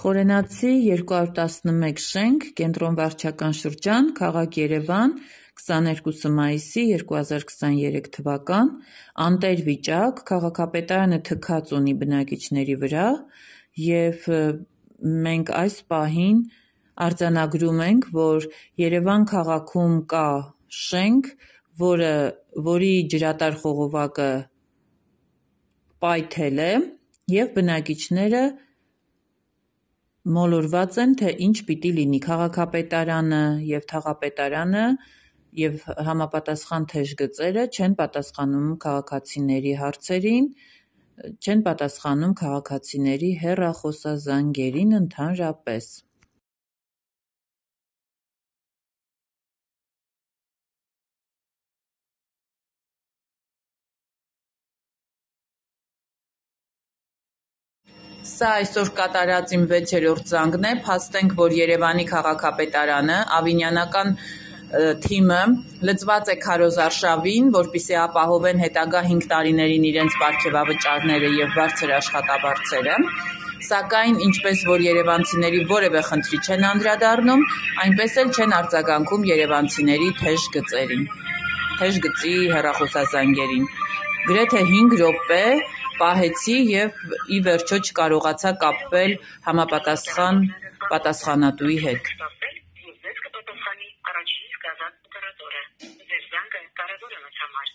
Խորենացի 211 շենք, Կենտրոն վարչական շրջան, քաղաք Երևան, 22 մայիսի 2023 թվական, անտեր վիճակ, քաղաքապետարանը թքած ունի բնակիչների վրա եւ մենք այս պահին արձանագրում ենք, որ Երևան քաղաքում կա շենք, որը որի ջրատար խողովակը պայթել է եւ բնակիչները մոլորված են, թե ինչ պիտի լինի: Քաղաքապետարանը եւ թաղապետարանը եւ համապատասխան թեժգծերը չեն պատասխանում քաղաքացիների հարցերին, չեն պատասխանում քաղաքացիների հեռախոսազանգերին ընդհանրապես: Սա այսօր կատարած իմ 6-րդ զանգն է: Փաստենք, որ Երևանի քաղաքապետարանը, Ավինյանական թիմը լծված է քարոզարշավին, որպեսզի ապահովեն հետագա հինգ տարիներին իրենց պարգևավճարները եւ բարձր աշխատավարձերը, սակայն ինչպես որ երևանցիների որեւէ խնդրի չեն անդրադառնում, այնպես էլ չեն արձագանքում երևանցիների թեժ գծի հեռախոսազանգերին: Գրեթե հինգ րոպե պահեցի եւ ի վերջո չկարողացա կապվել համապատասխան պատասխանատուի հետ։ Ձեզ կպատասխանի առաջին զգազան օպերատորը։ Ձեզ զանգը կարևոր է մեզ համար։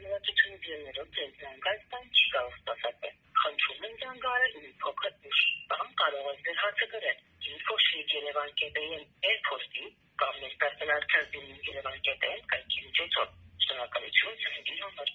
մեքենաներով ձեր զանգը այստեղ չի կարող սպասարկել։ Խնդրում եմ զանգահարել մի փոքր ուշ, կամ կարող եք ձեր հարցը գրել info@yerevan.am e-փոստի կամ մեր պերսոնալ քարտի Yerevan.am կայքի միջոցով։ Շնորհակալություն սրագի համար։